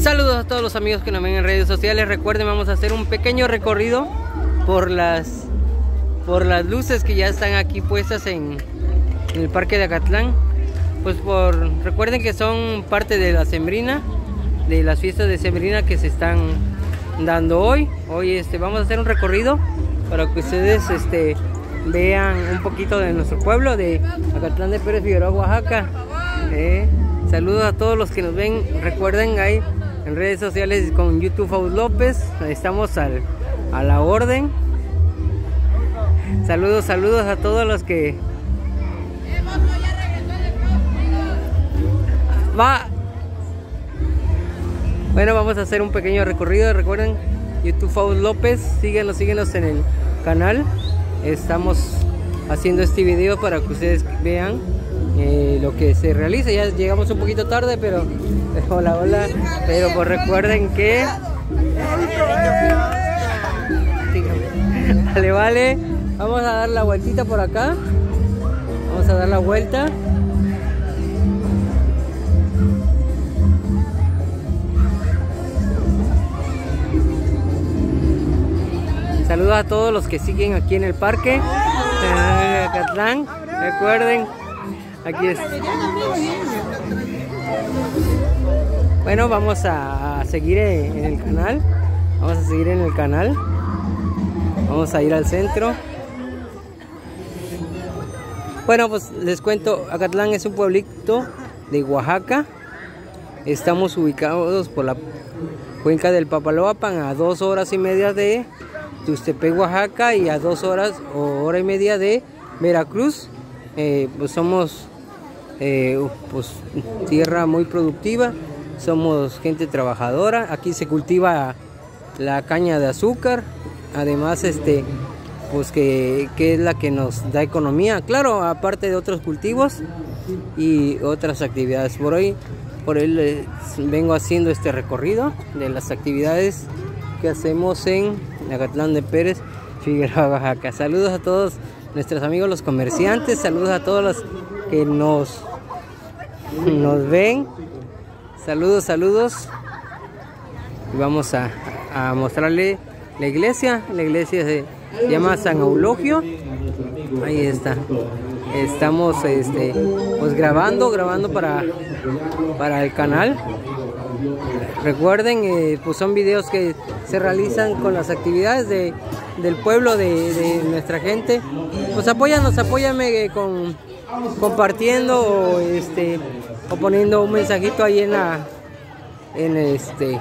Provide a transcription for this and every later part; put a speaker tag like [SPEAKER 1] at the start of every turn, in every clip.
[SPEAKER 1] Saludos a todos los amigos que nos ven en redes sociales. Recuerden, vamos a hacer un pequeño recorrido por las por las luces que ya están aquí puestas en, el parque de Acatlán. Pues por recuerden que son parte de la sembrina, de las fiestas de sembrina que se están dando hoy. Hoy este vamos a hacer un recorrido para que ustedes este vean un poquito de nuestro pueblo de Acatlán de Pérez Figueroa, Oaxaca. Eh, saludos a todos los que nos ven. Recuerden ahí en redes sociales con YouTube Faust López. Estamos al, a la orden. Saludos, saludos a todos los que va. Bueno, vamos a hacer un pequeño recorrido. Recuerden, YouTube Faust López. Síguenos, síguenos en el canal. Estamos haciendo este video para que ustedes vean eh, lo que se realiza. Ya llegamos un poquito tarde, pero hola, hola. Pero pues recuerden que vale, vale. Vamos a dar la vueltita por acá. Vamos a dar la vuelta. Saludos a todos los que siguen aquí en el parque. Eh, Acatlán. Recuerden, aquí es. Bueno, vamos a seguir en el canal. Vamos a seguir en el canal. Vamos a ir al centro. Bueno, pues les cuento, Acatlán es un pueblito de Oaxaca. Estamos ubicados por la cuenca del Papaloapan a dos horas y media de Tustepec, Oaxaca y a dos horas o hora y media de Veracruz. Eh, pues somos eh, pues, tierra muy productiva, somos gente trabajadora. Aquí se cultiva la caña de azúcar, además este pues que, que, es la que nos da economía, claro, aparte de otros cultivos y otras actividades. Por hoy, por hoy vengo haciendo este recorrido de las actividades que hacemos en Acatlán de Pérez, Figueroa, Oaxaca. Saludos a todos nuestros amigos los comerciantes, saludos a todos los que nos, nos ven. Saludos, saludos. Vamos a, a mostrarle la iglesia. La iglesia se llama San Eulogio. Ahí está. Estamos este, pues grabando, grabando para, para el canal. Recuerden, eh, pues son videos que se realizan con las actividades de, del pueblo, de, nuestra gente. Pues apóyanos, apóyame con compartiendo o, este, o poniendo un mensajito ahí en la en este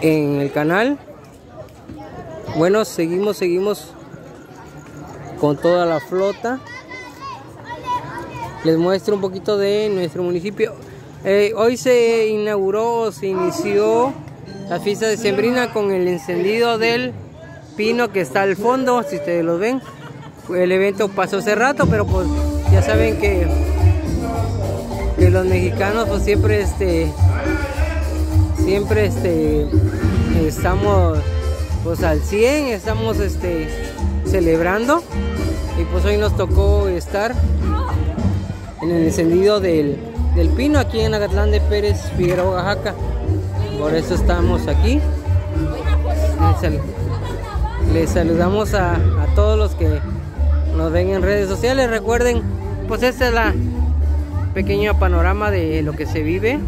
[SPEAKER 1] en el canal. Bueno, seguimos, seguimos con toda la flota. Les muestro un poquito de nuestro municipio. Eh, hoy se inauguró, se inició la fiesta de Sembrina con el encendido del pino que está al fondo, si ustedes lo ven. El evento pasó hace rato, pero pues ya saben que, que los mexicanos pues siempre este siempre este estamos pues al 100, estamos este celebrando y pues hoy nos tocó estar en el encendido del, del pino aquí en Agatlán de Pérez, Figueroa, Oaxaca. Por eso estamos aquí. Les saludamos a, a, todos los que nos ven en redes sociales. Recuerden, pues esta es la pequeño panorama de lo que se vive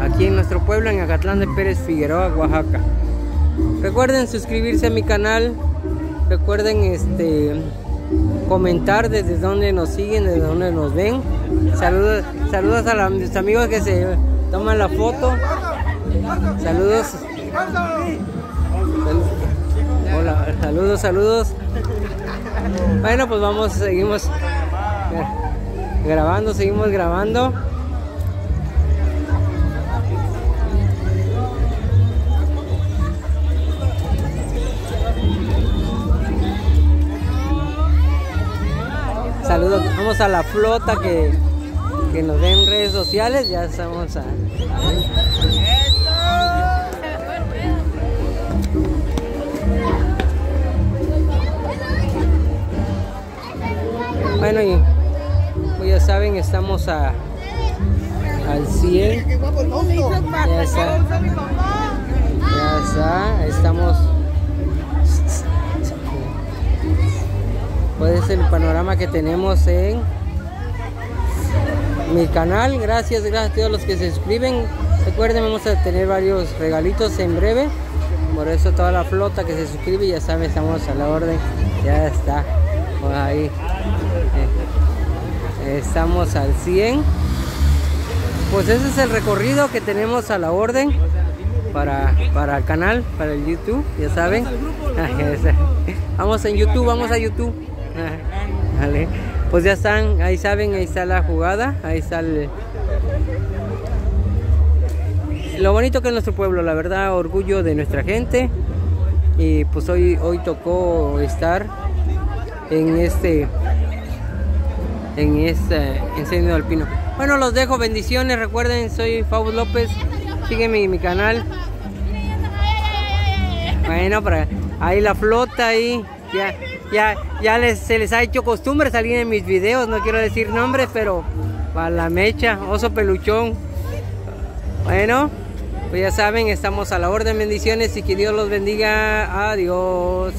[SPEAKER 1] aquí en nuestro pueblo, en Agatlán de Pérez, Figueroa, Oaxaca. Recuerden suscribirse a mi canal. Recuerden este comentar desde donde nos siguen, desde donde nos ven. Saludos, saludos a los amigos que se toman la foto. Saludos. Saludos, saludos. Bueno, pues vamos, seguimos grabando, seguimos grabando. A la flota que, que nos ve en redes sociales, ya estamos a... Bueno, y pues ya saben, estamos a al 100. Ya está. Ya está. Estamos. Pues es el panorama que tenemos en mi canal. Gracias, gracias a todos los que se suscriben. Recuerden, vamos a tener varios regalitos en breve. Por eso toda la flota que se suscribe, ya saben, estamos a la orden. Ya está. Pues ahí. Eh, estamos al 100. Pues ese es el recorrido que tenemos a la orden para, para el canal, para el YouTube, ya saben. Vamos en YouTube, vamos a YouTube. Vale. Pues ya están, ahí saben, ahí está la jugada, ahí está el... Lo bonito que es nuestro pueblo, la verdad, orgullo de nuestra gente. Y pues hoy, hoy tocó estar en este en este incendio alpino. Bueno, los dejo, bendiciones, recuerden, soy Fabus López, sígueme en mi canal. Bueno, para ahí la flota ahí, ya, ya, ya les, se les ha hecho costumbre salir en mis videos, no quiero decir nombres, pero para la mecha, oso peluchón. Bueno, pues ya saben, estamos a la orden, bendiciones y que Dios los bendiga. Adiós.